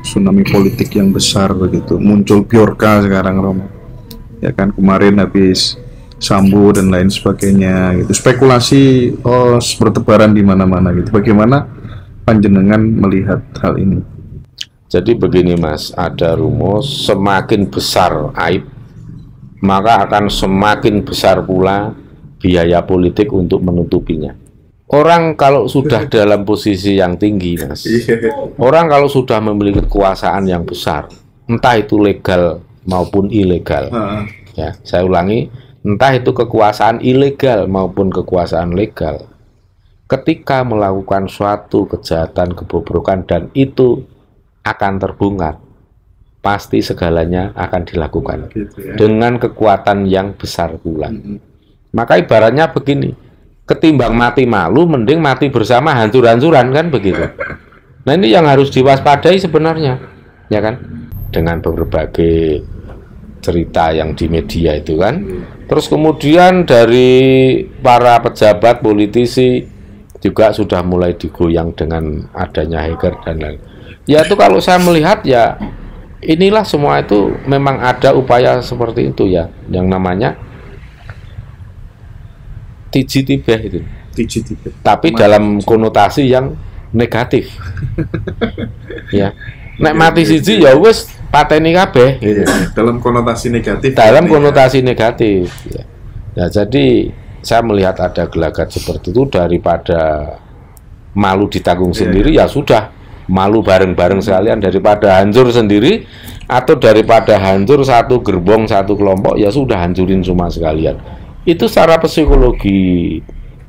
Tsunami politik yang besar begitu. Muncul Biorka sekarang Romo. Ya kan kemarin habis Sambu dan lain sebagainya gitu. Spekulasi oh bertebaran di mana-mana gitu. Bagaimana panjenengan melihat hal ini? Jadi begini Mas, ada rumus semakin besar aib, maka akan semakin besar pula biaya politik untuk menutupinya. Orang kalau sudah dalam posisi yang tinggi, Mas, orang kalau sudah memiliki kekuasaan yang besar, entah itu legal maupun ilegal, ya, saya ulangi, entah itu kekuasaan ilegal maupun kekuasaan legal, ketika melakukan suatu kejahatan, kebobrokan dan itu akan terbongkar pasti segalanya akan dilakukan gitu ya. dengan kekuatan yang besar pula. -hmm. Maka ibaratnya begini, ketimbang mati malu, mending mati bersama hancur-hancuran kan begitu. Nah ini yang harus diwaspadai sebenarnya, ya kan? Dengan berbagai cerita yang di media itu kan. Terus kemudian dari para pejabat politisi juga sudah mulai digoyang dengan adanya hacker dan lain ya itu kalau saya melihat ya inilah semua itu memang ada upaya seperti itu ya yang namanya tiji tiba itu. Tiji tapi Mati dalam konotasi yang negatif. Ya. Nek mati siji ya. wes pateni kabeh. Gitu. dalam konotasi negatif dalam konotasi negatif ya. ya jadi saya melihat ada gelagat seperti itu daripada malu ditanggung yeah. sendiri ya sudah. Malu bareng-bareng sekalian daripada hancur sendiri atau daripada hancur satu gerbong satu kelompok ya sudah hancurin semua sekalian itu secara psikologi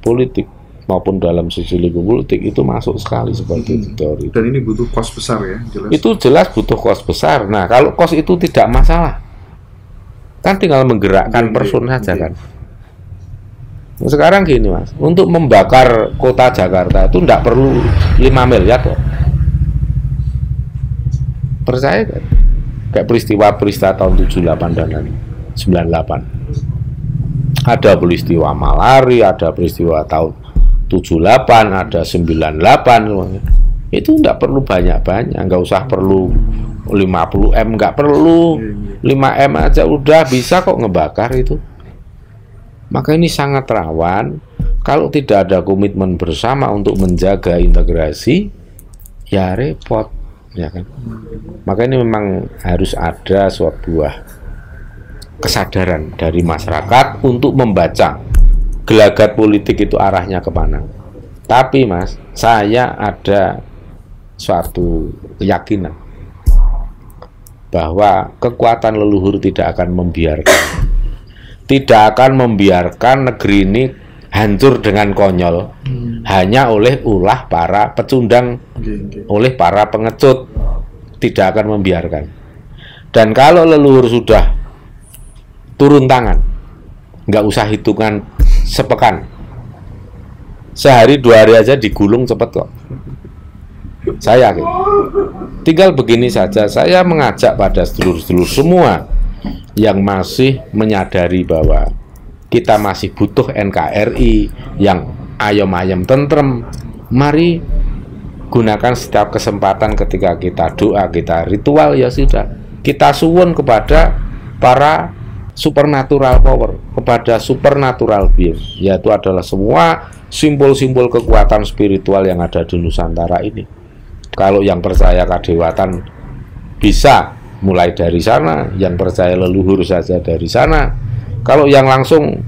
politik maupun dalam sisi lingkup politik itu masuk sekali seperti hmm. itu. Teori dan ini butuh kos besar ya jelas. Itu jelas butuh kos besar. Nah kalau kos itu tidak masalah. Kan tinggal menggerakkan person saja kan? Nah, sekarang gini mas. Untuk membakar kota Jakarta itu tidak perlu 5 miliar kok. Percaya kan? kayak peristiwa-peristiwa tahun 78 dan lain 98 ada peristiwa malari ada peristiwa tahun 78 ada 98 itu enggak perlu banyak-banyak nggak usah perlu 50 M nggak perlu 5 M aja udah bisa kok ngebakar itu. Maka ini sangat rawan. Kalau tidak ada komitmen bersama untuk menjaga integrasi ya repot ya kan? Maka ini memang harus ada sebuah kesadaran dari masyarakat untuk membaca. Gelagat politik itu arahnya ke mana tapi mas saya ada suatu keyakinan bahwa kekuatan leluhur tidak akan membiarkan. Tidak akan membiarkan negeri ini hancur dengan konyol hmm. hanya oleh ulah para pecundang okay, okay. oleh para pengecut. Tidak akan membiarkan. Dan kalau leluhur sudah turun tangan. Nggak usah hitungan sepekan. Sehari dua hari aja digulung cepet kok. Saya yakin tinggal begini saja. Saya mengajak pada sedulur-sedulur semua yang masih menyadari bahwa kita masih butuh NKRI yang ayam-ayam tentrem. Mari gunakan setiap kesempatan ketika kita doa, kita ritual ya sudah. Kita suwun kepada para supernatural power, kepada supernatural being, yaitu adalah semua simbol-simbol kekuatan spiritual yang ada di Nusantara ini. Kalau yang percaya kadewatan bisa mulai dari sana, yang percaya leluhur saja dari sana, kalau yang langsung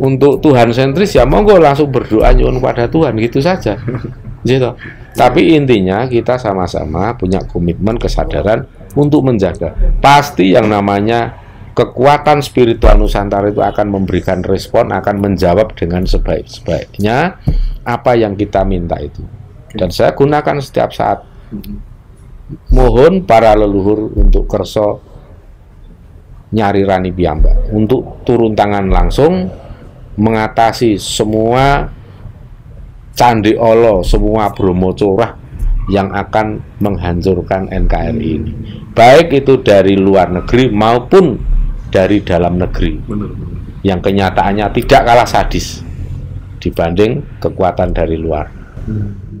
untuk Tuhan sentris ya monggo langsung berdoa nyuwun pada Tuhan gitu saja. gitu. Tapi intinya kita sama-sama punya komitmen kesadaran untuk menjaga. Pasti yang namanya kekuatan spiritual Nusantara itu akan memberikan respon, akan menjawab dengan sebaik-sebaiknya apa yang kita minta itu. Dan saya gunakan setiap saat. Mohon para leluhur untuk kerso nyari rani piyambak untuk turun tangan langsung mengatasi semua candi olo semua bromo curah yang akan menghancurkan NKRI ini. Baik itu dari luar negeri maupun dari dalam negeri. Benar benar. Yang kenyataannya tidak kalah sadis dibanding kekuatan dari luar. Hmm.